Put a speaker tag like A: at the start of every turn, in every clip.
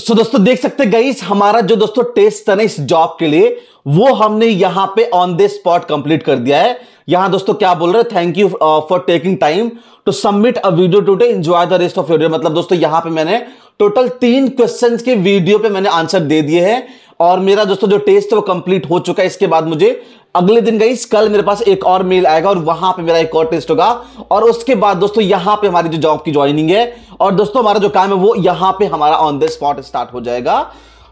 A: सो दोस्तों, देख सकते गई हमारा जो दोस्तों टेस्ट था ना इस जॉब के लिए, वो हमने यहाँ पे ऑन द स्पॉट कंप्लीट कर दिया है। यहाँ दोस्तों क्या बोल रहे हैं? Thank you for taking time to submit a video today enjoy the rest of your मतलब दोस्तों, यहाँ पे मैंने टोटल तीन क्वेश्चन के वीडियो पे मैंने आंसर दे दिए हैं। और मेरा दोस्तों जो टेस्ट है वो कंप्लीट हो चुका है। इसके बाद मुझे अगले दिन गई कल मेरे पास एक और मेल आएगा और वहाँ पे मेरा एक और टेस्ट होगा। और उसके बाद दोस्तों यहाँ पे हमारी जो जॉब की ज्वाइनिंग है और दोस्तों हमारा जो काम है वो यहाँ पे हमारा ऑन द स्पॉट स्टार्ट हो जाएगा।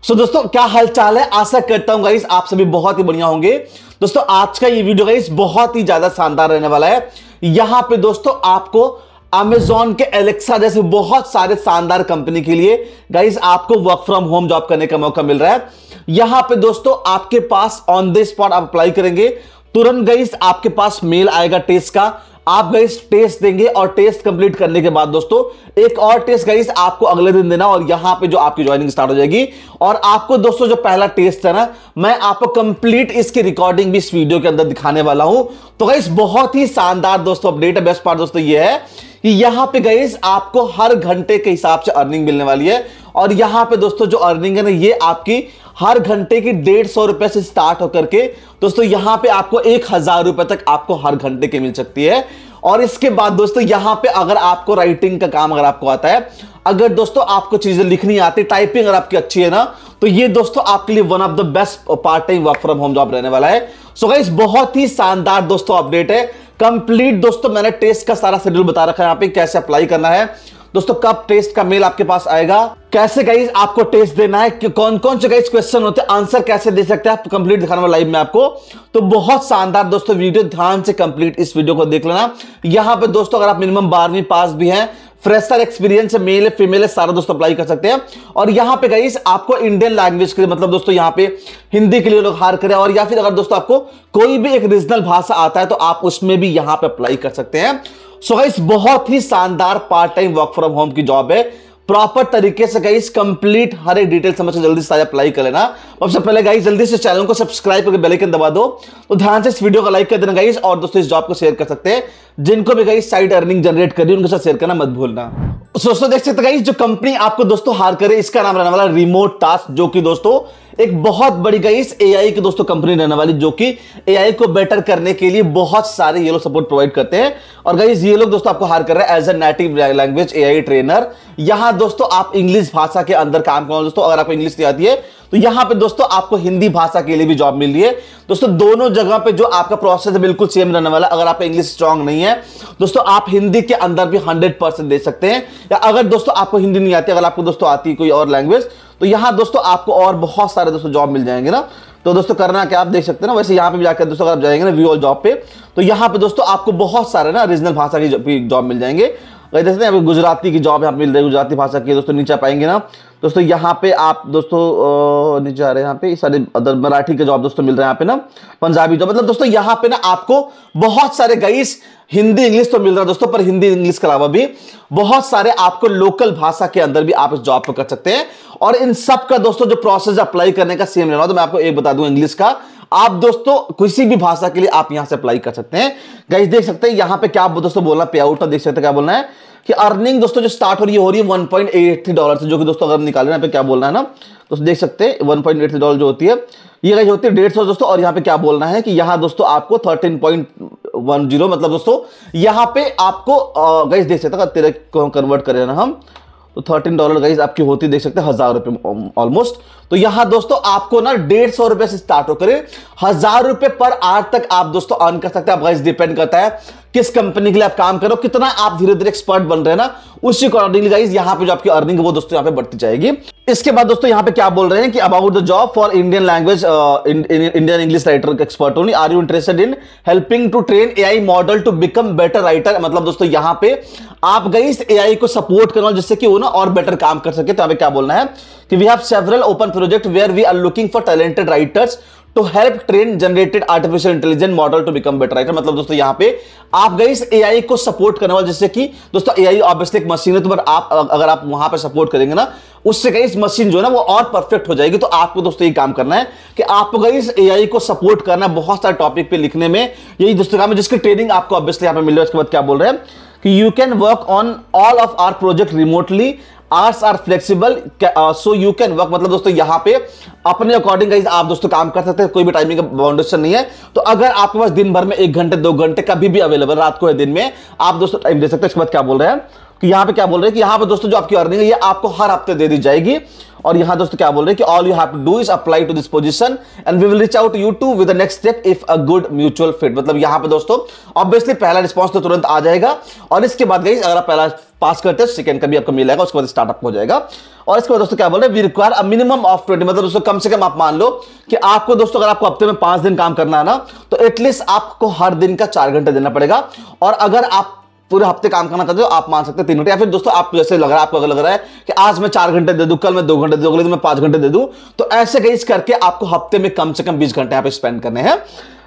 A: सो so, दोस्तों क्या हालचाल है? आशा करता हूँ गाइस आप सभी बहुत ही बढ़िया होंगे। दोस्तों आज का ये वीडियो गाइस बहुत ही ज़्यादा शानदार रहने वाला है। यहाँ पे दोस्तों आपको अमेजॉन के एलेक्सा जैसे बहुत सारे शानदार कंपनी के लिए गाइस आपको वर्क फ्रॉम होम जॉब करने का मौका मिल रहा है। यहाँ पे दोस्तों, आपके पास ऑन द स्पॉट आप अप्लाई करेंगे। तुरंत गाइस आपके पास मेल आएगा टेस्ट का। आप गाइस टेस्ट देंगे और टेस्ट कंप्लीट करने के बाद दोस्तों, एक और टेस्ट गाइस आपको अगले दिन देना और यहाँ पे जो आपकी ज्वाइनिंग स्टार्ट हो जाएगी। और आपको दोस्तों, जो पहला टेस्ट है ना, मैं आपको कंप्लीट इसकी रिकॉर्डिंग भी इस वीडियो के अंदर दिखाने वाला हूँ। तो गाइस बहुत ही शानदार दोस्तों अपडेट है। बेस्ट पार्ट दोस्तों ये है। कि यहाँ पे गई आपको हर घंटे के हिसाब से अर्निंग मिलने वाली है। और यहाँ पे दोस्तों, जो अर्निंग है ना, ये आपकी हर घंटे की डेढ़ सौ रुपए से स्टार्ट होकर के, दोस्तों, यहाँ पे आपको एक हज़ार रुपए तक आपको हर घंटे की मिल सकती है। और इसके बाद, दोस्तों, यहाँ पे अगर आपको राइटिंग का काम अगर आपको आता है, अगर, दोस्तों, आपको चीज़ें लिखनी आती टाइपिंग अगर आपकी अच्छी है ना तो ये, दोस्तों, आपके लिए one of the best part time work from home job रहने वाला है। सो so गाइस बहुत ही शानदार, दोस्तों अपडेट है। कंप्लीट दोस्तों, मैंने टेस्ट का सारा शेड्यूल बता रखा है यहाँ पे, कैसे अप्लाई करना है। दोस्तों, कब टेस्ट का मेल आपके पास आएगा? कैसे गाइज़ आपको टेस्ट देना है? कि कौन कौन से गाइज़ क्वेश्चन होते हैं? आंसर कैसे दे सकते हैं? आप कंप्लीट दिखाने वाला लाइव में आपको। तो बहुत शानदार दोस्तों वीडियो ध्यान से कंप्लीट इस वीडियो को देख लेना। यहाँ पे दोस्तों, अगर आप मिनिमम बारहवीं पास भी हैं फ्रेशर एक्सपीरियंस है मेल है फीमेल है, सारा दोस्तों अप्लाई कर सकते हैं। और यहाँ पे गाइस आपको इंडियन लैंग्वेज के लिए मतलब दोस्तों, यहाँ पे हिंदी के लिए लोग हार करें। और या फिर अगर दोस्तों आपको कोई भी एक रीजनल भाषा आता है तो आप उसमें भी यहाँ पे अप्लाई कर सकते हैं। सो गाइस बहुत ही शानदार part time work from home की जॉब है। प्रॉपर तरीके से गाइस कंप्लीट हर एक डिटेल समझ जल्दी से अप्लाई कर लेना। सबसे पहले गाइस जल्दी से चैनल को सब्सक्राइब करके बेल आइकन दबा दो। तो ध्यान से इस वीडियो को लाइक कर देना गाइस और दोस्तों इस जॉब को शेयर कर सकते हैं। जिनको भी गाइस साइड अर्निंग जनरेट करी उनके साथ शेयर करना मत भूलना। दोस्तों देख सकते गाइस जो कंपनी आपको दोस्तों हार करे, इसका नाम रहने वाला रिमोट टास्क जो कि दोस्तों एक बहुत बड़ी गई इस एआई की दोस्तों कंपनी रहने वाली, जो कि एआई को बेटर करने के लिए बहुत सारे ये लोग सपोर्ट प्रोवाइड करते हैं। और गाइस ये लोग दोस्तों आपको हार कर रहे हैं as a native language AI trainer यहाँ दोस्तों आप इंग्लिश भाषा के अंदर काम करो दोस्तों, अगर आपको इंग्लिश आती है तो यहाँ पे दोस्तों आपको हिंदी भाषा के लिए भी जॉब मिल रही है। दोस्तों दोनों जगह पे जो आपका प्रोसेस है, बिल्कुल सेम रहने वाला अगर आप इंग्लिश स्ट्रांग नहीं है, दोस्तों आप हिंदी के अंदर भी हंड्रेड परसेंट दे सकते हैं। या अगर दोस्तों आपको हिंदी नहीं आती, अगर आपको दोस्तों आती कोई और लैंग्वेज तो यहाँ दोस्तों आपको और बहुत सारे दोस्तों जॉब मिल जाएँगे ना। तो दोस्तों करना क्या आप देख सकते हैं ना, वैसे यहाँ पे भी जाकर दोस्तों अगर आप जाएँगे ना व्यू जॉब पे तो यहाँ पे दोस्तों आपको बहुत सारे ना रीजनल भाषा की जॉब मिल जाएँगे। जैसे गुजराती की जॉब यहाँ मिल रही है, गुजराती भाषा की दोस्तों नीचे पाएँगे ना दोस्तों, यहाँ पे आप दोस्तों नीचे आ रहे हैं यहाँ पे सारे अदर मराठी के जॉब दोस्तों मिल रहे हैं यहाँ पे ना, पंजाबी जॉब मतलब दोस्तों, यहाँ पे ना आपको बहुत सारे गाइस हिंदी इंग्लिश तो मिल रहा है दोस्तों, पर हिंदी इंग्लिश के अलावा भी बहुत सारे आपको लोकल भाषा के अंदर भी आप इस जॉब को कर सकते हैं। और इन सब का दोस्तों, जो प्रोसेस अप्लाई करने का सेम रहना तो मैं आपको एक बता दूँ इंग्लिश का। आप दोस्तों, किसी भी भाषा के लिए आप यहाँ से अप्लाई कर सकते हैं। गाइस देख सकते हैं यहाँ पे क्या दोस्तों बोलना पे आउट देख सकते हैं क्या बोलना है। कि अर्निंग दोस्तों जो स्टार्ट हो रही है, हो रही है वन पॉइंट एट डॉलर से, जो कि दोस्तों अगर निकाले यहाँ पे क्या बोलना है ना? दोस्तों, देख सकते हैं वन पॉइंट एट डॉलर जो होती है, ये गाइस होती है डेढ़ सौ दोस्तों, और यहाँ पे क्या बोलना है कि यहाँ दोस्तों आपको थर्टीन पॉइंट वन ज़ीरो मतलब दोस्तों, यहाँ पे आपको गैस देख सकते हैं तेरे कन्वर्ट करें ना हम तो थर्टीन डॉलर गाइज़ आपकी होती देख सकते हैं, हज़ार रुपए ऑलमोस्ट तो यहाँ दोस्तों आपको ना डेढ़ सौ रुपए से स्टार्ट होकर हज़ार रुपए पर आर तक आप दोस्तों अर्न कर सकते हैं। आप डिपेंड करता है किस कंपनी के लिए आप काम करो कितना आप धीरे धीरे एक्सपर्ट बन रहे हैं ना, उसी अकॉर्डिंगली गाइज़ यहाँ पे जो आपकी अर्निंग वो दोस्तों यहाँ पे बढ़ती जाएगी। इसके बाद दोस्तों, यहाँ पे क्या बोल रहे हैं कि about the job for Indian language Indian English writer expert only are you interested in helping to train AI model to become better writer मतलब दोस्तों, यहाँ पे आप गई एआई को सपोर्ट करना जिससे कि वो ना और बेटर काम कर सके। तो यहाँ पे क्या बोलना है कि we have several open project where we are looking for talented writers to help train generated artificial intelligent model to become better writer मतलब दोस्तों, यहाँ पे आप गई इस एआई को सपोर्ट करने वाले, जिससे कि दोस्तों एआई ऑब्वियसली एक मशीन है तो पर आप अगर आप वहाँ पे सपोर्ट करेंगे ना, उससे गई मशीन जो है ना, वो और परफेक्ट हो जाएगी। तो आपको दोस्तों ये काम करना है कि आपको गई इस एआई को सपोर्ट करना बहुत सारे टॉपिक पे लिखने में। यही दोस्तों काम है, जिसकी ट्रेनिंग आपको ऑब्वियसली यहाँ पे मिल रहा है। उसके बाद क्या बोल रहे हैं कि you can work on all of our project remotely hours are flexible so you can work मतलब दोस्तों, यहाँ पे अपने अकॉर्डिंग गाइज़ आप दोस्तों काम कर सकते हैं, कोई भी टाइमिंग का बाउंडेशन नहीं है। तो अगर आपके पास दिन भर में एक घंटे, दो घंटे कभी भी अवेलेबल रात को या दिन में, आप दोस्तों टाइम दे सकते हैं। इसके बाद क्या बोल रहे हैं? कि यहाँ पे क्या बोल रहे हैं? कि यहाँ पे दोस्तों जो आपकी अर्निंग है, ये आपको हर हफ़्ते दे दी जाएगी। और यहाँ दोस्तों क्या बोल रहे हैं कि all you have to do is apply to this position and we will reach out you to with next step if a good mutual fit मतलब यहाँ पे दोस्तों ऑब्वियसली पहला रिस्पांस तो तुरंत आ जाएगा। और इसके बाद गई अगर आप पहला पास करते हैं सेकंड का भी आपको मिलेगा, उसके बाद स्टार्टअप हो जाएगा। और इसके बाद दोस्तों क्या बोल रहे हैं we require a minimum of twenty मतलब दोस्तों कम से कम आप मान लो कि आपको दोस्तों अगर आपको हफ़्ते में पाँच दिन काम करना है ना तो एटलीस्ट आपको हर दिन का चार घंटे देना पड़ेगा। और अगर आप पूरे हफ़्ते काम करना चाहते हो, आप मान सकते हैं तीन घंटे। या फिर दोस्तों, आप जैसे लग रहा है, आपको अगर लग रहा है कि आज मैं चार घंटे दे दूँ, कल मैं दो घंटे दे दूँ, अगले दिन मैं पाँच घंटे दे दूँ तो ऐसे कहीं करके आपको हफ़्ते में कम से कम बीस घंटे यहाँ पे स्पेंड करने हैं।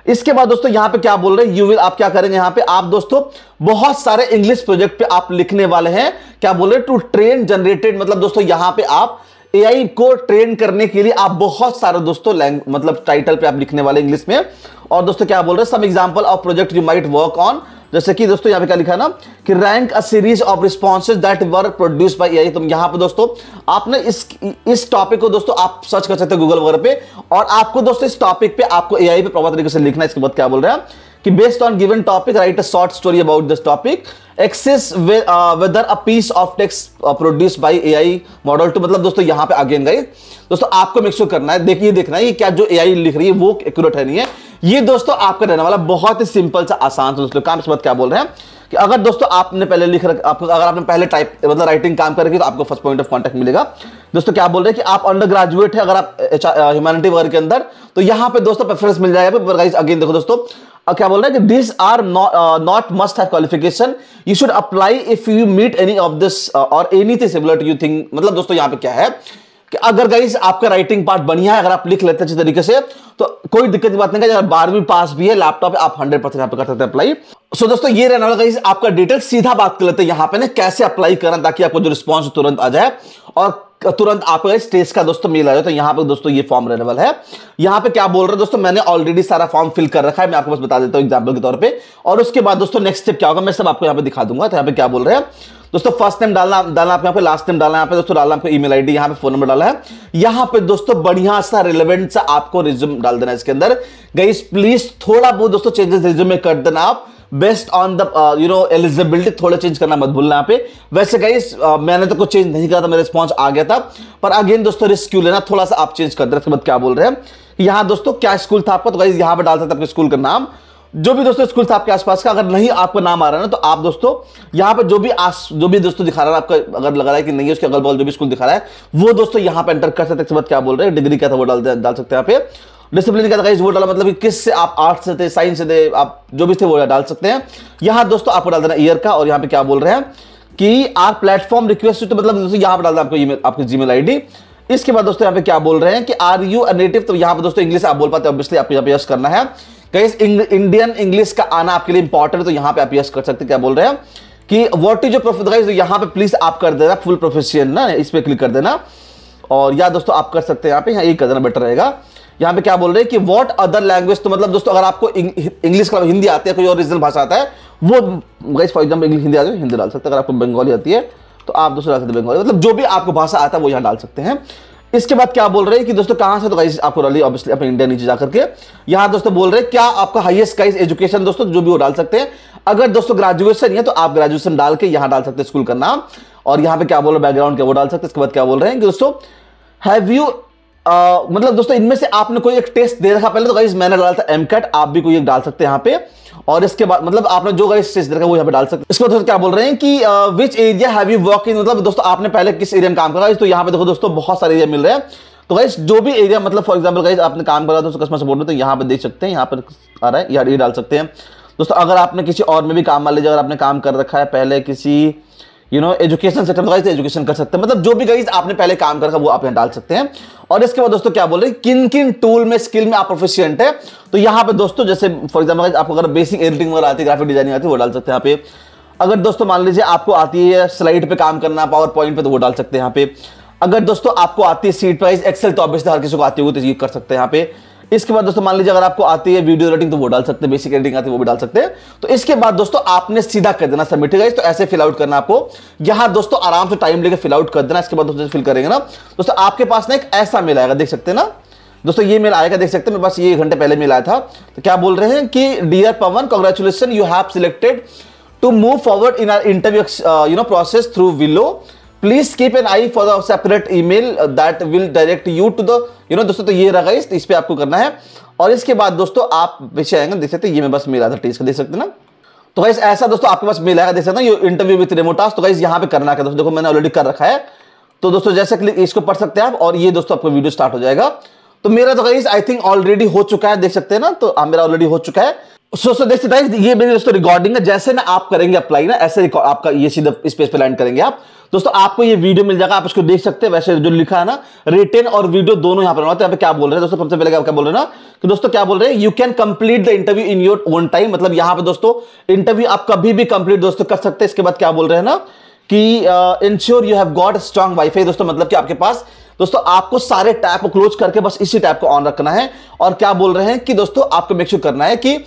A: इसके बाद दोस्तों, यहाँ पे क्या बोल रहे हैं? यू विल आप क्या करेंगे यहाँ पे? आप दोस्तों, बहुत सारे इंग्लिश प्रोजेक्ट पे आप लिखने वाले हैं। क्या बोल रहे हैं? टू ट्रेन जनरेटेड मतलब दोस्तों, यहाँ पे आप एआई को ट्रेन करने के लिए आप बहुत सारे दोस्तों मतलब टाइटल पे आप लिखने वाले इंग्लिश में। और दोस्तों, क्या बोल रहे हैं? Some example of project you might work on जैसे कि दोस्तों, यहाँ पे क्या लिखा ना, कि rank a series of responses that were produced by AI तो यहाँ पे दोस्तों, आपने इस इस टॉपिक को दोस्तों, आप सर्च कर सकते हो गूगल वगैरह पे, और आपको दोस्तों, इस टॉपिक पे आपको एआई पे प्रॉपर तरीके से लिखना इसके बाद क्या बोल रहे हैं, कि based on given topic write a short story about this topic access whether a piece of text produced by AI model to मतलब दोस्तों, यहाँ पे अगेन गाइस दोस्तों, आपको मेक श्योर करना है। देखिए, देखना है कि क्या जो एआई लिख रही है, वो एक्यूरेट है नहीं है। ये दोस्तों आपका रहने वाला बहुत ही सिंपल सा, आसान सा दोस्तों, काम इस बात क्या बोल रहे हैं? कि अगर दोस्तों आपने पहले लिख रख, आपको, अगर आपने पहले टाइप मतलब राइटिंग काम करेगी तो आपको फ़र्स्ट पॉइंट ऑफ़ कांटेक्ट मिलेगा। दोस्तों क्या बोल रहे हैं कि आप अंडर ग्रेजुएट है, अगर आप ह्यूमैनिटी वर्ग के अंदर तो यहाँ पे दोस्तों प्रेफरेंस मिल जाएगा। अगेन देखो दोस्तों क्या बोल रहे हैं कि this are not must have qualification you should apply if you meet any of this और anything similar to you think मतलब दोस्तों यहाँ पे क्या है? कि अगर गाइस आपका राइटिंग पार्ट बढ़िया है, अगर आप लिख लेते हैं अच्छे तरीके से तो कोई दिक्कत की बात नहीं, अगर बारहवीं पास भी है लैपटॉप आप हंड्रेड परसेंट यहाँ पे कर सकते हैं अप्लाई सो दोस्तों, ये रहने वाला गाइस आपका डिटेल सीधा बात कर लेते हैं यहाँ पे ना, कैसे अप्लाई करना ताकि आपको जो रिस्पॉन्स तुरंत आ जाए. और तुरंत आपको स्टेज का दोस्तों मेल आ जाए तो यहाँ पे दोस्तों ये फॉर्म रेनेबल है। यहाँ पे क्या बोल रहे हैं दोस्तों, मैंने ऑलरेडी सारा फॉर्म फिल कर रखा है, मैं आपको बस बता देता हूँ एग्ज़ाम्पल के तौर पे। और उसके बाद दोस्तों नेक्स्ट स्टेप क्या होगा, मैं सब आपको यहाँ पे दिखा दूँगा तो यहाँ पे क्या बोल रहे हैं। दोस्तों फ़र्स्ट नेम डालना डालना आपको यहाँ पे लास्ट नेम डालना यहाँ पे, दोस्तों डालना आपको ईमेल आईडी यहाँ पे फ़ोन नंबर डाला है। यहाँ पे दोस्तों बढ़िया सा रिलेवेंट सा आपको रिज्यूम डाल देना इसके अंदर। गई प्लीज़ थोड़ा बहुत दोस्तों चेंजेस रिज्यूम में कर देना आप। Best on the you know eligibility थोड़ा चेंज करना मत भूलना यहाँ पे। वैसे गाइस uh, मैंने तो कुछ चेंज नहीं करा था मेरा रिस्पॉन्स आ गया था। पर अगेन दोस्तों रिस्क क्यों लेना? थोड़ा सा आप चेंज कर दे बाद क्या बोल रहे हैं। यहाँ दोस्तों क्या स्कूल था आपका? तो गाइस यहाँ पे डाल सकते आपके स्कूल का नाम। जो भी दोस्तों स्कूल था आपके आसपास का अगर नहीं आपका नाम आ रहा है ना तो आप दोस्तों यहाँ पे जो भी आस जो भी दोस्तों दिखा रहा है आपका अगर लग रहा है कि नहीं है उसके अगल बगल जो भी स्कूल दिखा रहा है वो दोस्तों यहाँ पे एंटर कर सकते हैं। क्या बोल रहे हैं? डिग्री क्या था वो डाल डाल सकते हैं यहाँ पे। डिसिप्लिन था वो डाला मतलब कि किस से आप आर्ट्स से थे, साइंस से थे, आप जो भी थे वो डाल सकते हैं। यहाँ दोस्तों आपको डाल देना ईयर का, और यहाँ पे क्या बोल रहे हैं कि आर प्लेटफॉर्म रिक्वेस्ट तो मतलब दोस्तों यहाँ पर डाल आपको ईमेल, आपकी जीमेल आईडी इसके बाद दोस्तों यहाँ पे क्या बोल रहे हैं कि आर यू अ नेटिव तो यहाँ पे दोस्तों इंग्लिश आप बोल पाते हैं ऑब्वियसली आपको यहाँ पे यस करना है। कहीं इंडियन इंग्लिश का आना आपके लिए इंपॉर्टेंट तो यहाँ पे आप यस कर सकते क्या बोल रहे हैं कि व्हाट इज़ गाइस यहाँ पे प्लीज़ आप कर देना फुल प्रोफेशन ना, इस पे क्लिक कर देना। और या दोस्तों आप कर सकते हैं यहाँ पे, यहाँ ये कर देना बेटर रहेगा। यहाँ पे क्या बोल रहे हैं कि वॉट अदर लैंग्वेज तो मतलब दोस्तों, अगर आपको इंग्लिश का हिंदी आती है, कोई और रीजनल भाषा आता है, वो guys for example English Hindi आती है हिंदी डाल सकते हैं। अगर आपको बंगाली आती है तो आप दोस्तों डाल सकते हैं बंगाली मतलब जो भी आपको भाषा आता है, वो यहाँ डाल सकते हैं। इसके बाद क्या बोल रहे हैं कि दोस्तों, कहाँ से तो गाइस आपको रली ऑब्वियसली अपने इंडिया नीचे जाकर के। यहाँ दोस्तों बोल रहे हैं, क्या आपका हाईएस्ट गाइस एजुकेशन दोस्तों, जो भी वो डाल सकते हैं? अगर दोस्तों ग्रेजुएशन है तो आप ग्रेजुएशन डाल के यहाँ डाल सकते हैं स्कूल का नाम। और यहाँ पे क्या बोल रहे हैं बैकग्राउंड क्या, वो डाल सकते हैं। इसके बाद क्या बोल रहे हैं कि दोस्तों हैव यू मतलब दोस्तों, इनमें से आपने कोई एक टेस्ट दे रखा पहले तो गाइस मैंने डाला था एमकट आप भी कोई एक डाल सकते हैं यहाँ पे। और इसके बाद मतलब आपने जो गाइस टेस्ट दे रखा वो यहाँ पे डाल सकते हैं। इसके बाद क्या बोल रहे हैं कि which area have you work in मतलब दोस्तों, आपने पहले किस एरिया में काम करा? तो यहाँ पे देखो दोस्तों, बहुत सारे एरिया मिल रहे हैं। तो गाइस जो भी एरिया मतलब फॉर एग्ज़ाम्पल गाइस आपने काम करा तो कस्टमर सपोर्ट में तो यहाँ पे देख सकते हैं, यहाँ पर आ रहा है, ये डाल सकते हैं। दोस्तों, अगर आपने किसी और में भी काम मान लीजिए, अगर आपने काम कर रखा है, पहले किसी यू नो एजुकेशन सेक्टर में एजुकेशन कर सकते हैं। मतलब जो भी गाइज़ आपने पहले काम कर वो आप यहाँ डाल सकते हैं। और इसके बाद दोस्तों क्या बोल रहे हैं? किन किन टूल में स्किल में आप प्रोफिशियंट है? तो यहाँ पे दोस्तों जैसे फॉर एग्ज़ाम्पल आपको अगर बेसिक एडिटिंग वगैरह आती है ग्राफिक डिज़ाइनिंग आती है, वो डाल सकते हैं यहाँ पे। अगर दोस्तों मान लीजिए आपको आती है स्लाइड पे काम करना पावर पॉइंट पे तो वो डाल सकते हैं यहाँ पे। अगर दोस्तों आपको आती है सीट वाइज एक्सेल तो ऑब्वियसली हर किसी को आती होगी तो ये कर सकते हैं यहाँ पे। इसके बाद दोस्तों, मान लीजिए अगर आपको आती है वीडियो एडिटिंग तो वो डाल सकते हैं बेसिक एडिटिंग आती है, वो भी डाल सकते हैं। तो इसके बाद दोस्तों, आपने सीधा कर देना सबमिट गाइस तो ऐसे फिल आउट करना आपको। यहाँ दोस्तों, आराम से टाइम लेकर फिल आउट कर देना। इसके बाद दोस्तों फिल करेंगे ना, दोस्तों, आपके पास ना एक ऐसा मेल आएगा, देख सकते ना? दोस्तों, ये मेल आएगा, देख सकते हैं, मेरे पास ये एक घंटे पहले मेल आया था। तो क्या बोल रहे हैं कि dear Pawan congratulation you have selected to move forward in our interview you know process through below please keep an eye for the separate email that will direct you to the you know दोस्तों तो ये रहा इस, इस पे आपको करना है। और इसके बाद दोस्तों आप पीछे आएँगे देख सकते हैं ये मैं बस मेल आया टेस्ट का देख सकते हैं ना? तो गाइस ऐसा दोस्तों आपके पास मेल आएगा देख सकते हैं इंटरव्यू विद रिमोट टास्क तो गाइस यहाँ पे करना है दोस्तों? देखो मैंने ऑलरेडी कर रखा है। तो दोस्तों जैसे क्लिक इसको पढ़ सकते हैं आप और ये दोस्तों आपका वीडियो स्टार्ट हो जाएगा। तो मेरा तो गाइस आई थिंक ऑलरेडी हो चुका है देख सकते हैं ना? तो मेरा ऑलरेडी हो चुका है। सो सो देख सकते ये मेरी दोस्तों रिकॉर्डिंग है, जैसे ना आप करेंगे अप्लाई ना, ऐसे आपका ये सीधा इस पेज पे लैंड करेंगे आप। दोस्तों, आपको ये वीडियो मिल जाएगा, आप इसको देख सकते हैं, वैसे जो लिखा है ना रिटेन और वीडियो दोनों यहाँ पर यहाँ पे क्या बोल रहे हैं? दोस्तों, सबसे पहले क्या बोल रहे हैं ना? कि दोस्तों, क्या बोल रहे हैं? You can complete the interview in your own time मतलब यहाँ पे दोस्तों इंटरव्यू आप कभी भी कंप्लीट दोस्तों कर सकते हैं। इसके बाद क्या बोल रहे हैं ना, कि ensure you have got strong wifi दोस्तों मतलब कि आपके पास, दोस्तों, आपको सारे टैब को क्लोज करके बस इसी टैब को ऑन रखना है। और क्या बोल रहे हैं कि दोस्तों, आपको मेक श्योर करना है कि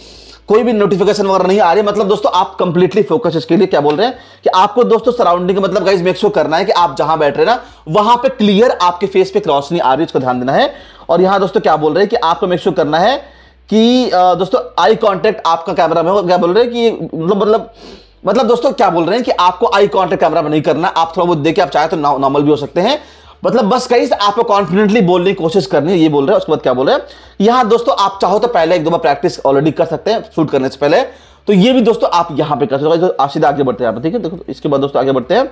A: कोई भी नोटिफिकेशन वगैरह नहीं आ रही मतलब दोस्तों, आप कंप्लीटली फोकस इसके लिए क्या बोल रहे हैं कि आपको दोस्तों सराउंडिंग मतलब गाइज़ मेक श्योर करना है कि आप जहाँ बैठ रहे ना, वहाँ पे क्लियर आपके फेस पे रोशनी आ रही है इसको ध्यान देना है। और यहाँ दोस्तों क्या बोल रहे हैं कि आपको मेक श्योर करना है कि दोस्तों आई कॉन्टेक्ट आपका कैमरा में क्या बोल रहे हैं कि मतलब मतलब मतलब दोस्तों क्या बोल रहे हैं कि आपको आई कॉन्टेक्ट कैमरा में नहीं करना, आप थोड़ा बहुत देखे आप चाहे तो नॉर्मल भी हो सकते हैं। मतलब बस कहीं से आपको कॉन्फिडेंटली बोलने की कोशिश करनी है, ये बोल रहे हैं, उसके बाद क्या बोल रहे हैं? यहाँ दोस्तों, आप चाहो तो पहले एक दो बार प्रैक्टिस ऑलरेडी कर सकते हैं शूट करने से पहले। तो ये भी दोस्तों, आप यहाँ पे कर सकते हो। आशीदा आगे बढ़ते हैं ठीक है? देखो, इसके बाद दोस्तों आगे बढ़ते हैं।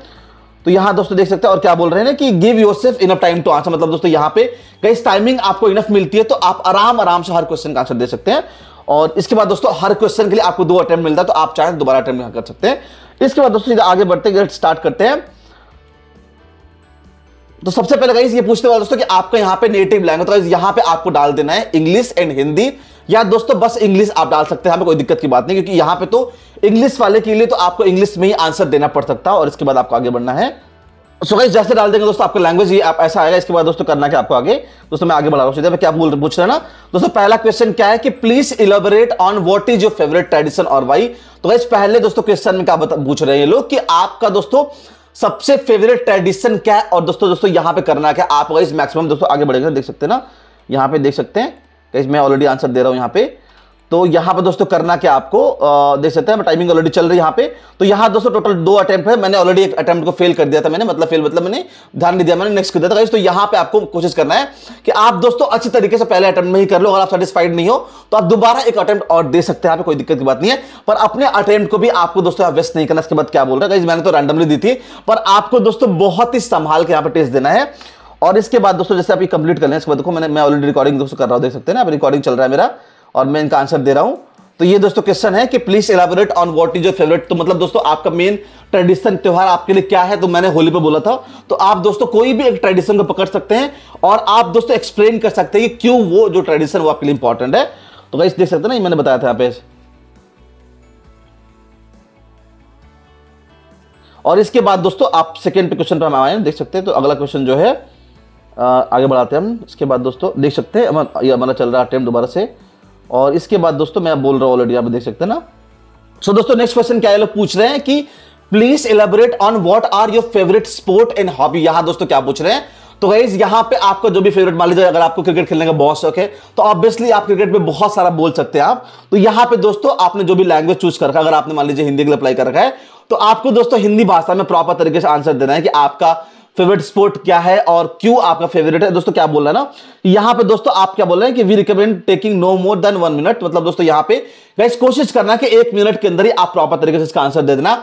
A: तो यहाँ दोस्तों देख सकते हैं, और क्या बोल रहे हैं ना कि give yourself enough time to answer मतलब दोस्तों, यहाँ पे कई टाइमिंग आपको इनफ मिलती है तो आप आराम आराम से हर क्वेश्चन का आंसर दे सकते हैं। और इसके बाद दोस्तों, हर क्वेश्चन के लिए आपको दो अटेम्प्ट मिलता है तो आप चाहे दोबारा अटेम्प्ट कर सकते हैं। इसके बाद दोस्तों, सीधा आगे बढ़ते हैं स्टार्ट करते हैं। तो सबसे पहले गाइस ये पूछते वाले दोस्तों कि आपका यहाँ पे नेटिव लैंग्वेज तो यहाँ पे आपको डाल देना है इंग्लिश एंड हिंदी या दोस्तों बस इंग्लिश आप डाल सकते हैं कोई दिक्कत की बात नहीं, क्योंकि यहाँ पे तो इंग्लिश वाले के लिए तो आपको इंग्लिश में ही आंसर देना पड़ सकता है, और इसके बाद आपको आगे बढ़ना है। सो गाइस जैसे डाल देंगे दोस्तों, आपका लैंग्वेज ये आप ऐसा आएगा, इसके बाद दोस्तों करना क्या आपको आगे? दोस्तों मैं आगे बढ़ा रहा हूँ क्या बोल पूछ रहे ना? दोस्तों पहला क्वेश्चन क्या है कि please elaborate on what is your favourite tradition और वाई तो गाइस पहले दोस्तों क्वेश्चन में क्या पूछ रहे हैं ये लोग कि आपका दोस्तों सबसे फेवरेट ट्रेडिशन क्या है? और दोस्तों दोस्तों, यहाँ पे करना क्या आप इस मैक्सिमम दोस्तों, आगे बढ़ेगा देख सकते हैं ना? यहाँ पे देख सकते हैं। मैं ऑलरेडी आंसर दे रहा हूँ यहाँ पे। तो यहाँ पर दोस्तों करना क्या आपको? देख सकते हैं टाइमिंग ऑलरेडी चल रही है यहाँ पे। तो यहाँ दोस्तों टोटल दो अटेम्प्ट है। मैंने ऑलरेडी एक अटेम्प्ट को फेल कर दिया था मैंने मतलब फेल मतलब मैंने ध्यान नहीं दिया, मैंने नेक्स्ट कर दिया था। तो यहाँ पे आपको कोशिश करना है कि आप दोस्तों अच्छी तरीके से पहले अटेम्प्ट में ही कर लो, अगर आप सेटिस्फाइड नहीं हो तो आप दोबारा एक अटेम्प्ट और दे सकते हैं कोई दिक्कत की बात नहीं है। पर अपने अटेम्प्ट को भी आपको दोस्तों आप वेस्ट नहीं करना। इसके बाद क्या बोल रहा है? मैंने तो रैंडमली दी थी। पर आपको दोस्तों बहुत ही संभाल के यहाँ पर टेस्ट देना है। और इसके बाद दोस्तों, जैसे आप कंप्लीट कर लें, इसके बाद देखो मैंने, मैं ऑलरेडी रिकॉर्डिंग दोस्तों कर रहा हूँ, देख सकते हैं ना रिकॉर्डिंग चल रहा है मेरा। और मैं इनका आंसर दे रहा हूँ। तो ये दोस्तों क्वेश्चन है कि please elaborate on what is your favourite तो मतलब दोस्तों, आपका मेन ट्रेडिशन त्योहार आपके लिए क्या है? तो मैंने होली पे बोला था। तो आप दोस्तों कोई भी एक ट्रेडिशन को पकड़ सकते हैं और आप दोस्तों एक्सप्लेन कर सकते हैं कि क्यों वो जो ट्रेडिशन वो आपके लिए इंपॉर्टेंट है। तो गाइस देख सकते ना मैंने बताया था यहाँ और इसके बाद दोस्तों, आप सेकेंड क्वेश्चन पर हम आए देख सकते हैं। तो अगला क्वेश्चन जो है आगे बढ़ाते हैं हम। इसके बाद दोस्तों, देख सकते हैं, हमारा चल रहा है अटेम्प्ट दोबारा से। और इसके बाद दोस्तों मैं बोल रहा हूँ ऑलरेडी आप देख सकते हैं ना। सो so, दोस्तों नेक्स्ट क्वेश्चन क्या लोग पूछ रहे हैं कि please elaborate on what are your favourite sport and hobby यहाँ दोस्तों क्या पूछ रहे हैं? तो गाइज़ यहाँ पे आपका जो भी फेवरेट मान लीजिए अगर आपको क्रिकेट खेलने का बहुत शौक है तो ऑब्वियसली आप क्रिकेट में बहुत सारा बोल सकते हैं आप। तो यहाँ पे दोस्तों आपने जो भी लैंग्वेज चूज़ कर रखा अगर आपने मान लीजिए हिंदी के लिए अप्लाई कर रखा है तो आपको दोस्तों हिंदी भाषा में प्रॉपर तरीके से आंसर देना है कि आपका फेवरेट स्पोर्ट क्या है और क्यों आपका फेवरेट है? दोस्तों, क्या बोल रहे हैं ना? यहाँ पे दोस्तों, आप क्या बोल रहे हैं कि we recommend taking no more than one minute मतलब दोस्तों, यहाँ पे गाइस कोशिश करना कि एक मिनट के अंदर ही आप प्रॉपर तरीके से इसका आंसर दे देना।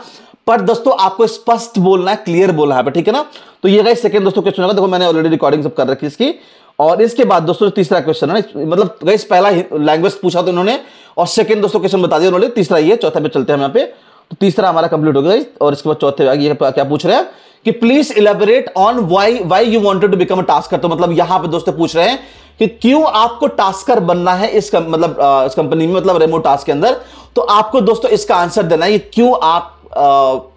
A: पर दोस्तों, आपको स्पष्ट बोलना है क्लियर बोलना है, ठीक है ना? तो ये गाइस सेकंड दोस्तों क्वेश्चन होगा। देखो, मैंने ऑलरेडी रिकॉर्डिंग सब कर रखी इसकी। और इसके बाद दोस्तों, तीसरा क्वेश्चन है मतलब गाइस पहला लैंग्वेज पूछा तो उन्होंने और सेकंड दोस्तों क्वेश्चन बता दिया उन्होंने। तीसरा ये, चौथा पे चलते हैं यहाँ पे। तो तीसरा हमारा कंप्लीट हो गया और इसके बाद चौथे क्या पूछ रहे हैं? कि please elaborate on why why you wanted to become a tasker तो मतलब यहाँ पे दोस्तों पूछ रहे हैं कि क्यों आपको टास्कर बनना है इस कम, मतलब इस कंपनी में मतलब रेमोट टास्क के अंदर? तो आपको दोस्तों इसका आंसर देना है क्यों आप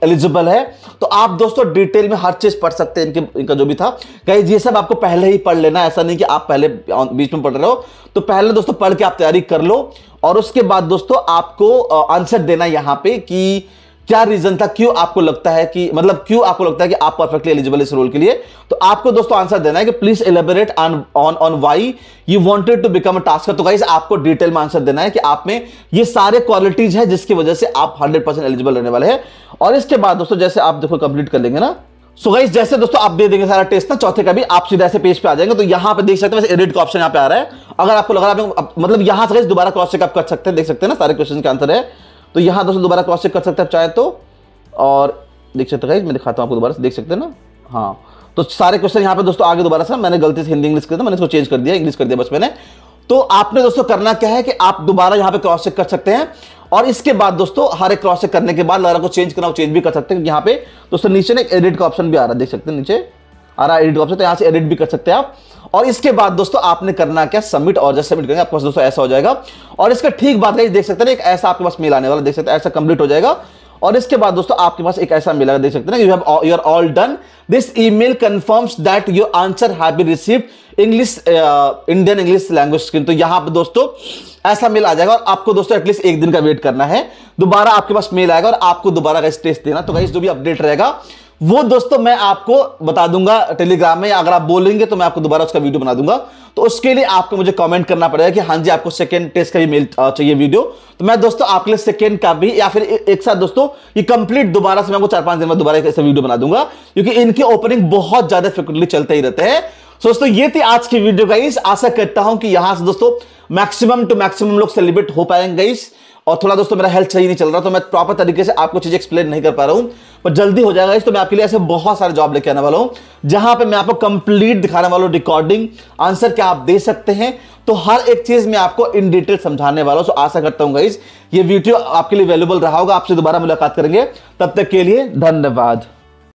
A: एलिजिबल है। तो आप दोस्तों डिटेल में हर चीज़ पढ़ सकते हैं इनके इनका जो भी था। कहीं ये सब आपको पहले ही पढ़ लेना ऐसा नहीं कि आप पहले बीच में पढ़ रहे हो। तो पहले दोस्तों पढ़ के आप तैयारी कर लो और उसके बाद दोस्तों आपको आंसर देना यहाँ पे कि क्या रीजन था? क्यों आपको लगता है कि मतलब क्यों आपको लगता है कि आप परफेक्टली एलिजिबल इस रोल के लिए? तो आपको दोस्तों आंसर देना है कि please elaborate on on on why you wanted to become a tasker तो गाइस आपको डिटेल में आंसर देना है कि आप में ये सारे क्वालिटीज है जिसकी वजह से आप 100% एलिजिबल रहने वाले हैं। और इसके बाद दोस्तों, जैसे आप देखो कंप्लीट कर लेंगे ना। सो so गाइस जैसे दोस्तों आप दे देंगे सारा टेस्ट ना, चौथे का भी, आप सीधा ऐसे पेज पे आ जाएँगे तो यहाँ पे देख सकते हैं एडिट का ऑप्शन यहाँ पे आ रहा है। अगर आपको लग रहा है मतलब यहाँ से दोबारा क्रॉस चेक आप कर सकते हैं, देख सकते हैं ना, सारे क्वेश्चन के आंसर है। तो यहाँ दोस्तों दोबारा क्रॉस चेक कर सकते हैं चाहे तो। और देख सकते हैं मैं दिखाता हूँ आपको दोबारा से, देख सकते हैं ना? हाँ। तो सारे क्वेश्चन यहाँ पे दोस्तों आगे दोबारा से, मैंने गलती से हिंदी इंग्लिश कर दिया, मैंने इसको चेंज कर दिया इंग्लिश कर दिया बस मैंने। तो आपने दोस्तों करना क्या है कि आप दोबारा यहाँ पे क्रॉस चेक कर सकते हैं। और इसके बाद दोस्तों हर एक क्रॉस चेक करने के बाद लगा को चेंज करना चेंज भी कर सकते हैं यहाँ पे। दोस्तों नीचे ना एडिट का ऑप्शन भी आ रहा है, देख सकते हैं नीचे। आ रहा एडिट ऑप्शन तो यहाँ से एडिट भी कर सकते हैं आप। और इसके बाद दोस्तों, आपने करना क्या? सबमिट और जैसे सबमिट करेंगे, आपके पास दोस्तों ऐसा हो जाएगा। और इसका ठीक बात है, देख सकते हैं एक ऐसा आपके पास मेल आने वाला, देख सकते हैं, ऐसा कंप्लीट हो जाएगा। और इसके बाद दोस्तों, आपके पास एक ऐसा मिला देख सकते हैं you have you are all done this email confirms that your answer have been received English Indian English language screen तो यहाँ पे दोस्तों, ऐसा मेल आ जाएगा और आपको दोस्तों एटलीस्ट एक दिन का वेट करना है। दोबारा आपके पास मेल आएगा और आपको दोबारा टेस्ट देना। तो गाइस जो भी अपडेट रहेगा वो दोस्तों मैं आपको बता दूँगा टेलीग्राम में अगर आप बोलेंगे तो मैं आपको दोबारा उसका वीडियो बना दूँगा। तो उसके लिए आपको मुझे कमेंट करना पड़ेगा कि हाँ जी, आपको सेकंड टेस्ट का भी मेल चाहिए वीडियो तो मैं दोस्तों आपके लिए सेकंड का भी, या फिर एक साथ दोस्तों, ये कंप्लीट दोबारा से मैं आपको चार पाँच दिन में दोबारा ऐसा वीडियो बना दूँगा। क्योंकि इनके ओपनिंग बहुत ज़्यादा फ्रिक्वेंटली चलते ही रहते हैं। दोस्तों, ये थी आज की वीडियो गाइस आशा करता हूँ कि यहाँ से दोस्तों मैक्सिमम टू मैक्सिमम लोग सेलिब्रेट हो पाएँगे और थोड़ा दोस्तों मेरा हेल्थ सही नहीं चल रहा तो मैं प्रॉपर तरीके से आपको चीज़ एक्सप्लेन नहीं कर पा रहा हूँ। पर जल्दी हो जाएगा इस तो मैं आपके लिए ऐसे बहुत सारे जॉब लेके आने वाला हूँ, जहाँ पे मैं आपको कंप्लीट दिखाने वाला हूँ रिकॉर्डिंग आंसर क्या आप दे सकते हैं? तो हर एक चीज़ मैं आपको इन डिटेल समझाने वाला हूँ आशा करता हूँ गाइस ये वीडियो आपके लिए वैल्यूबल रहा होगा। आपसे दोबारा मुलाकात करेंगे, तब तक के लिए धन्यवाद।